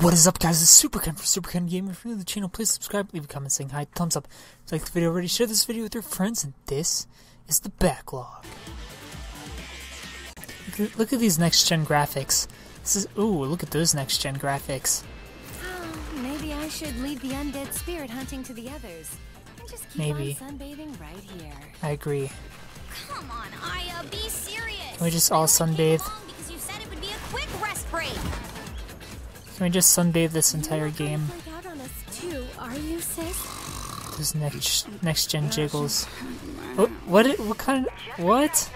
What is up, guys? It's Superken for Superken Gamer. If you're new to the channel, please subscribe, leave a comment saying hi, thumbs up. If you like the video already, share this video with your friends, and this is the backlog. Look at, these next gen graphics. This is ooh, look at those next gen graphics. Oh, maybe I should leave the undead spirit hunting to the others. And just keep Maybe. on sunbathing right here. I agree. Come on, Aya, be serious. Can we just all I only came sunbathe? Can we just sunbathe this entire game? gonna flake out on us too, you, sis? Those next next gen jiggles. Oh, what? What? What kind? Of, what?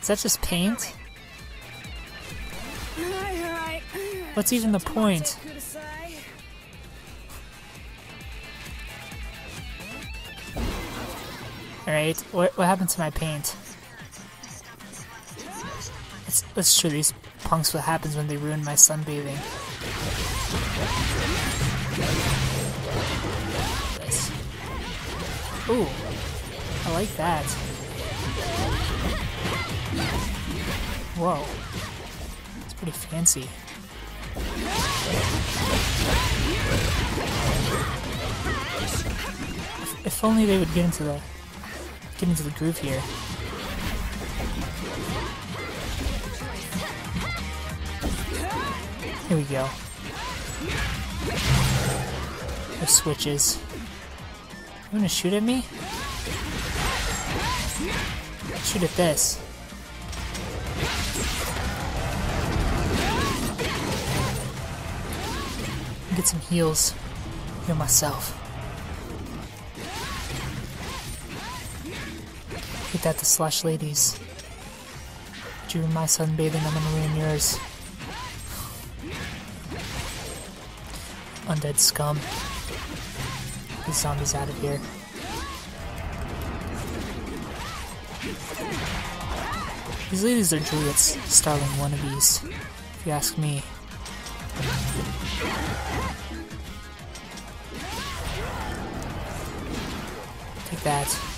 Is that just paint? What's even the point? Alright, what, what happened to my paint? Let's, let's show these punks what happens when they ruin my sunbathing. This. Ooh, I like that. Whoa, it's pretty fancy. If only they would get into the get into the groove here. Here we go. The switches. You wanna shoot at me? Shoot at this. Get some heals. Heal myself. Hit that to slash ladies. In my sunbathing, I'm gonna ruin yours. Undead scum. These zombies out of here. These ladies are Juliet's Starling wannabes, if you ask me. Take that.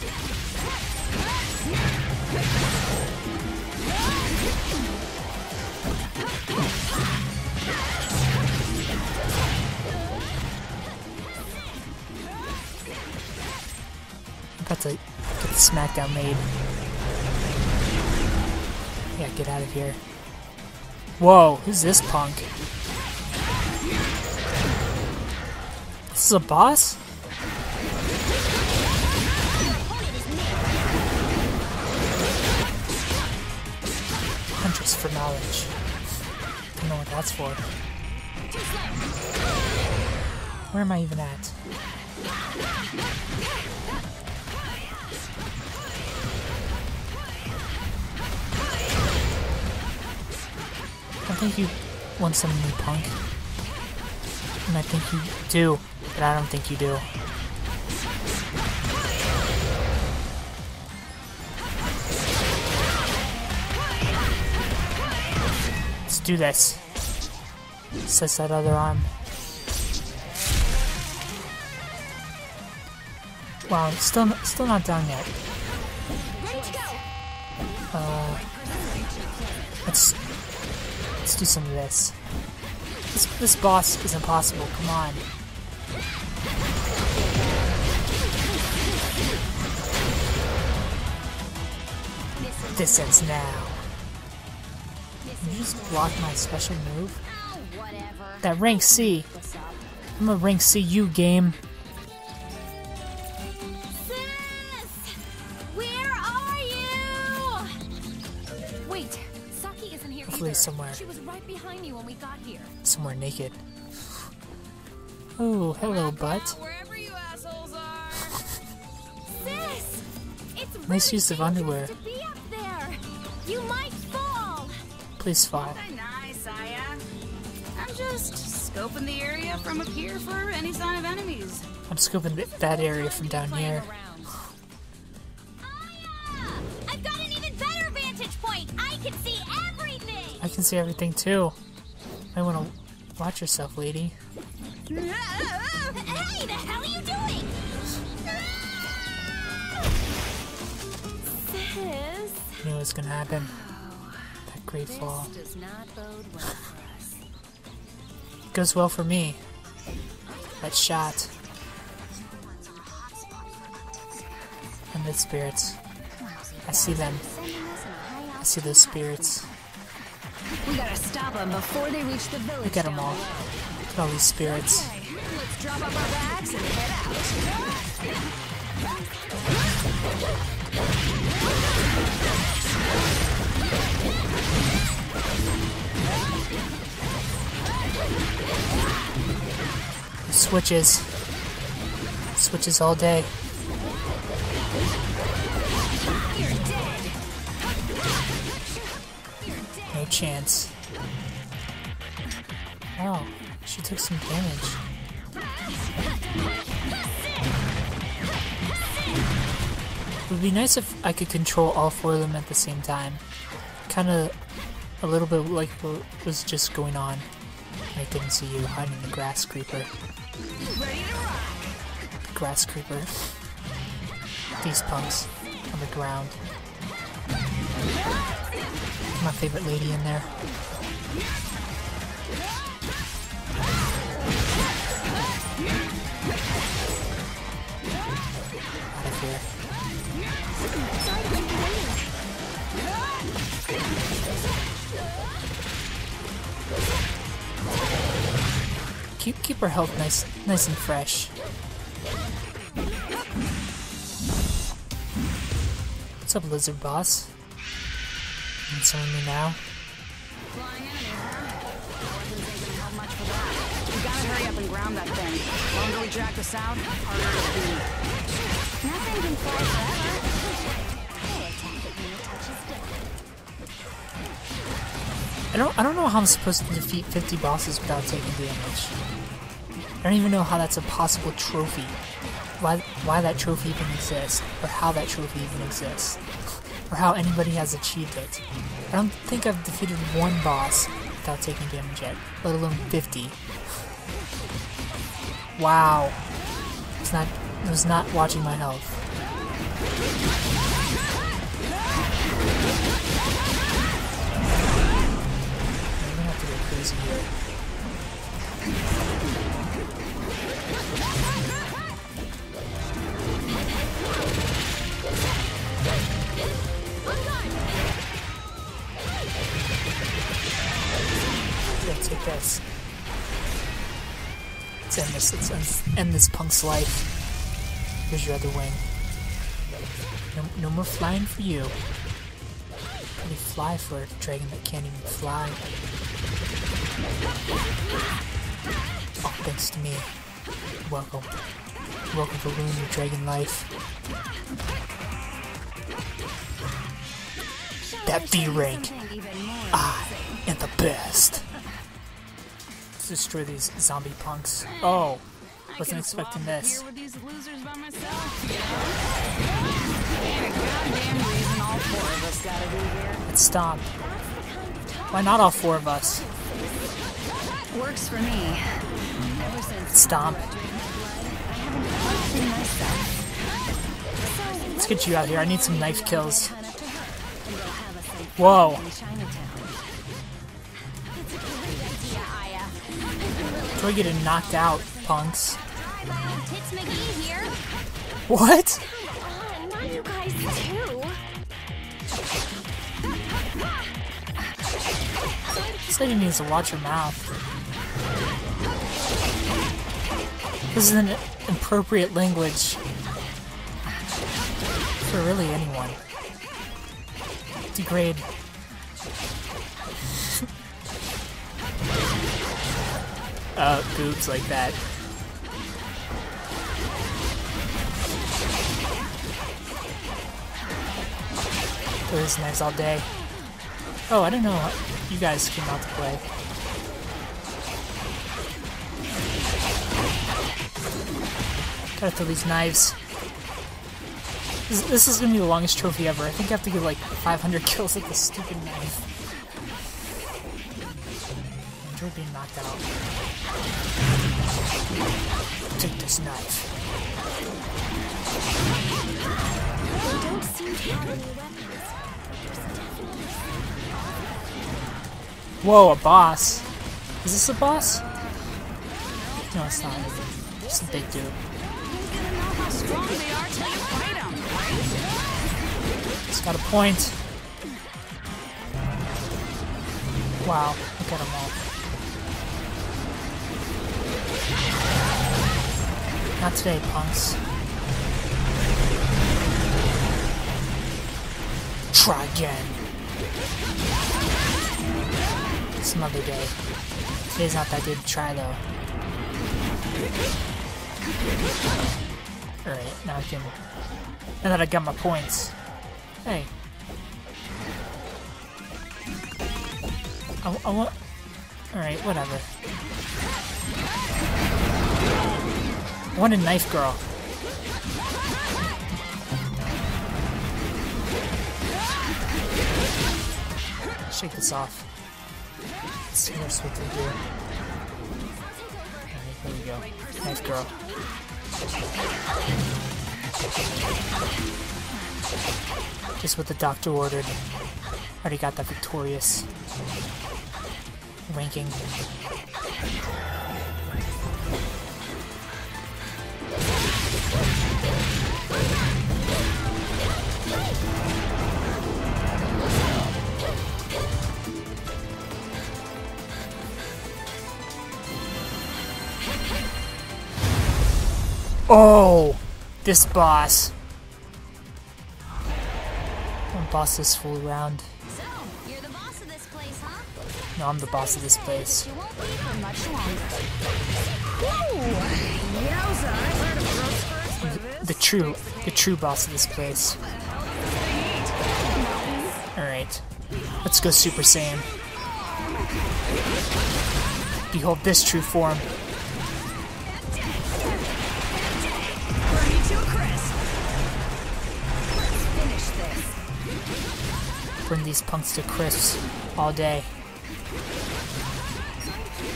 About to get the smackdown made. Yeah, get out of here. Whoa, who's this punk? This is a boss? Huntress for knowledge. Don't know what that's for. Where am I even at? Think you want some new punk. And I think you do, but I don't think you do. Let's do this. Says that other arm. Wow, still still not done yet. Do some of this. This this boss is impossible. Come on. This ends now. Can you just block my special move? That rank C. I'm a rank C U game. Sis! Somewhere naked. Oh, hello, butt. Wherever you assholes are. Sis! Nice really use of underwear. to be up there. You might fall. Please fall. Nice, I'm just scoping the area from up here for any sign of enemies. I'm scoping th- that area from down here. I've got an even better vantage point. I can see everything. I can see everything too. I want to watch yourself, lady. Hey, the hell are you doing? Sis. Knew it was gonna happen. That great fall. This does not bode well for us. goes well for me. That shot. And the spirits. I see them. I see those spirits. We gotta stop them before they reach the village. At them all. at all these spirits. Okay, let's drop off our bags and head out. Switches. Switches all day. Chance. Oh, she took some damage. It would be nice if I could control all four of them at the same time. Kind of a little bit like what was just going on. I couldn't see you hiding the grass creeper. Grass creeper. These punks on the ground. My favorite lady in there. Out of here. Keep keep her health nice nice and fresh. What's up, lizard boss? Some me now? I don't I don't know how I'm supposed to defeat 50 bosses without taking damage. I don't even know how that's a possible trophy. Why why that trophy even exists, or how that trophy even exists, or how anybody has achieved it. I don't think I've defeated one boss without taking damage yet, let alone 50. Wow. It's not I was not watching my health. I'm gonna have to go crazy here. Take this. Let's end this. Let's end, this punk's life. Here's your other wing. No, no more flying for you. Pretty fly for a dragon that can't even fly. Oh, thanks to me. Welcome. Welcome to ruin your dragon life. That B rank. I am the best. Let's destroy these zombie punks. Oh, wasn't expecting this. Here with these losers by myself. Ain't a goddamn reason all four of us gotta be here. Let's stomp. Why not all four of us? Works for me. Ever since Stomp. Let's get you out here. I need some knife kills. Whoa. We're getting knocked out, punks. Tits McGee here. What? Not you guys too. This lady needs to watch her mouth. This is an appropriate language for really anyone. Degrade. Uh, boobs like that. Those knives all day. Oh, I didn't know you guys came out to play. Gotta throw these knives. This, this is gonna be the longest trophy ever. I think I have to get like 500 kills with this stupid knife. Enjoy being knocked out. Take this knife. Don't seem to have any weapons. Whoa, a boss. Is this a boss? No, it's not. Just a big dude. You're gonna know how strong they are till you fight them, right? He's got a point. Wow, look at them all. Not today, punks. Try again. Some other day. Today's not that good to try though. Alright, now I can. Now that I got my points. Hey. I, I want. Alright, whatever. I want a knife girl. Shake this off. Let's see what Swift can do. Alright, here we go. Knife girl. Just what the doctor ordered. Already got that victorious ranking. Oh, this boss. I'll boss this fool around. So, you're the boss of this place, huh? No, I'm the boss of this place. You won't be for much longer. Yowza, I've heard of growth spurts, but this The true, the true boss of this place. Alright. Let's go Super Saiyan. Behold this true form. Bring these punks to crisps all day.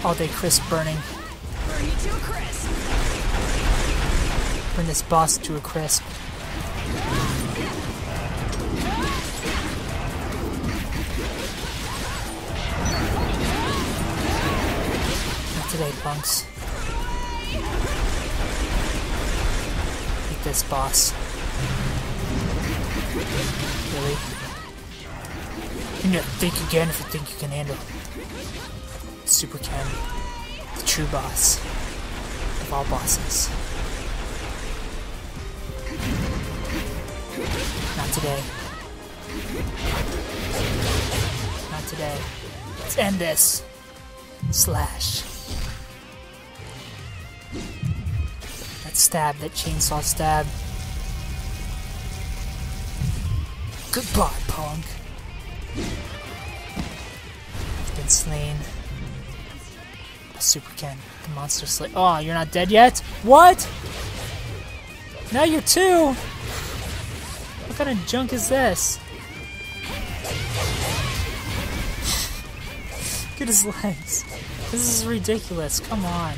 All day crisp burning. Burn crisp. Bring this boss to a crisp. Not today, punks. Beat this boss. Really? You think again if you think you can handle Super Ken, the true boss of all bosses. Not today. Not today. Let's end this. Slash. That stab, that chainsaw stab. Goodbye, punk. Been slain. Super Ken, the monster slayer. Oh, you're not dead yet? What? Now you're two? What kind of junk is this? Look at his legs. This is ridiculous. Come on.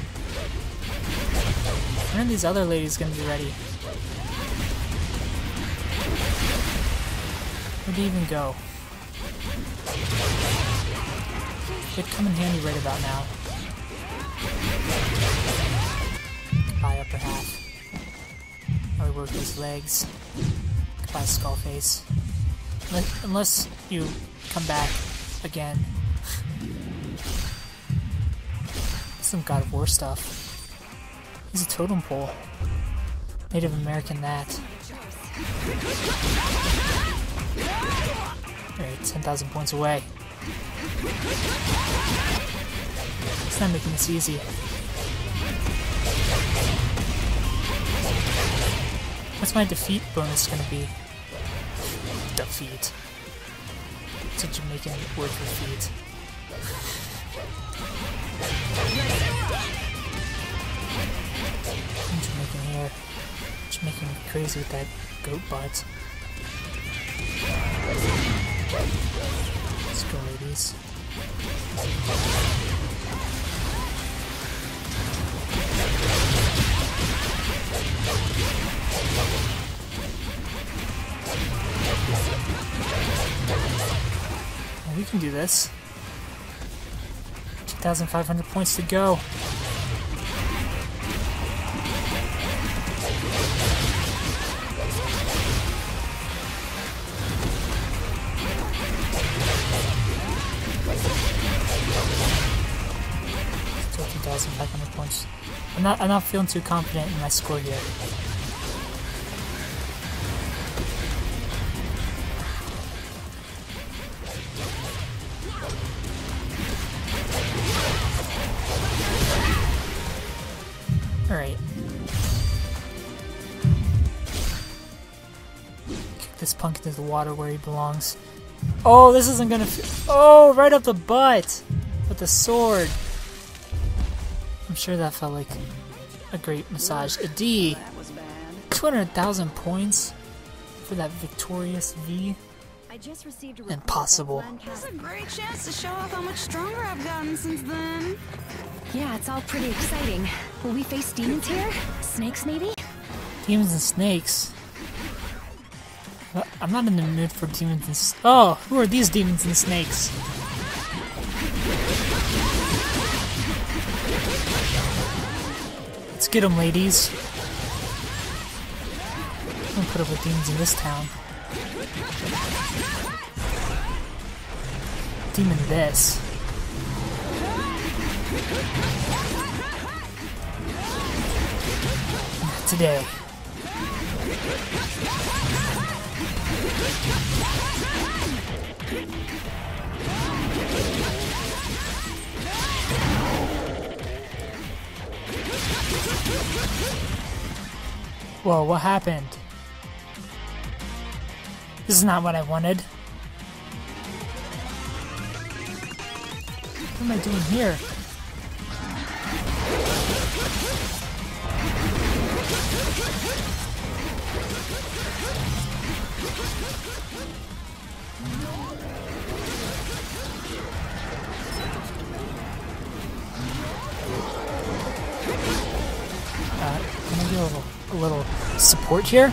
When are these other ladies gonna be ready? Where'd he even go? It'd come in handy right about now. Goodbye, upper half. We work his legs. Goodbye, Skullface. Unless, unless you come back again. Some God of War stuff. He's a totem pole. Native American that. Alright, 10,000 points away. It's not making this easy. What's my defeat bonus gonna be? Defeat. It's a Jamaican word for feet. I'm here. Making me crazy with that goat butt. Go, ladies. Well, we can do this. 2,500 points to go. 50,500 points. I'm not, I'm not feeling too confident in my score here. Alright. Kick this punk into the water where he belongs. Oh, this isn't gonna. Oh, right up the butt with the sword. I'm sure that felt like a great massage. A D. That was bad. 200,000 points for that victorious V. I just received a Impossible. It's Lancaster- a great chance to show off how much stronger I've gotten since then. Yeah, it's all pretty exciting. Will we face demons here? Snakes, maybe? Demons and snakes. I'm not in the mood for demons and s- Oh, who are these demons and snakes? Get them, ladies. I'm put up with demons in this town. Demon this. Today. Whoa, what happened? This is not what I wanted. What am I doing here? Uh, can I do a little, a little support here?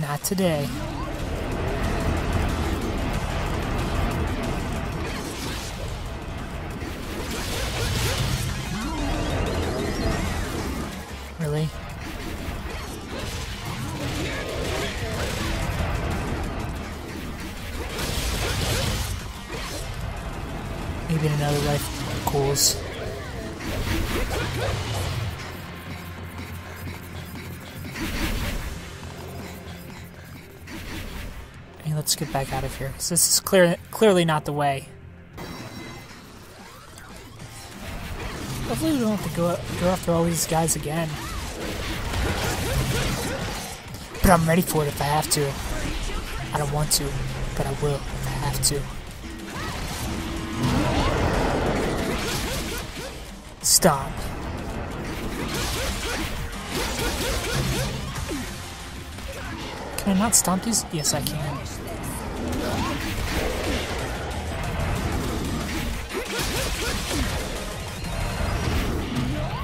Not today. Here. this is clear, clearly not the way. Hopefully we don't have to go, go after all these guys again. But I'm ready for it if I have to. I don't want to, but I will if I have to. Stop. Can I not stomp these? Yes, I can.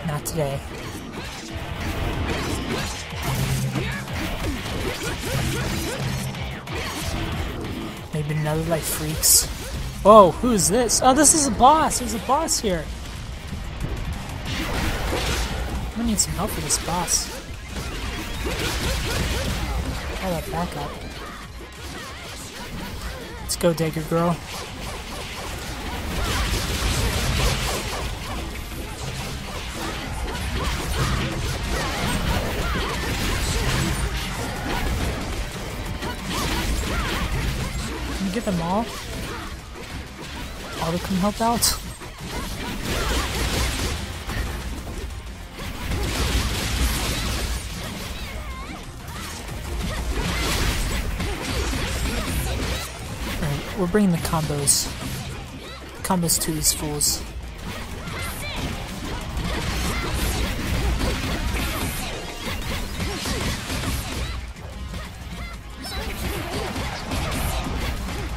Not today. Maybe another like freaks. Oh, who's this? Oh, this is a boss. There's a boss here. I'm gonna need some help with this boss. Try that back up. Let's go, Dagger Girl. Can you get them all? All to come help out? We're bringing the combos. Combos to these fools.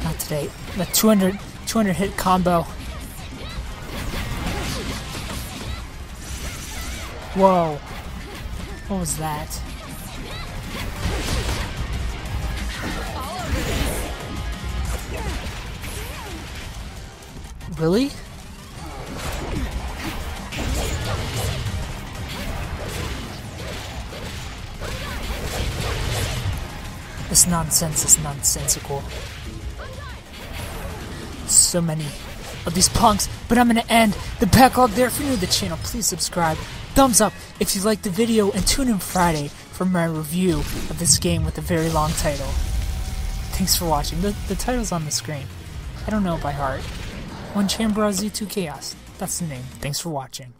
Not today. The 200, 200 hit combo. Whoa. What was that? Really? This nonsense is nonsensical. So many of these punks, but I'm gonna end the backlog there. If you're new to the channel, please subscribe. Thumbs up if you liked the video, and tune in Friday for my review of this game with a very long title. Thanks for watching. The, the title's on the screen. I don't know by heart. OneChanbara Z2 Chaos. That's the name. Thanks for watching.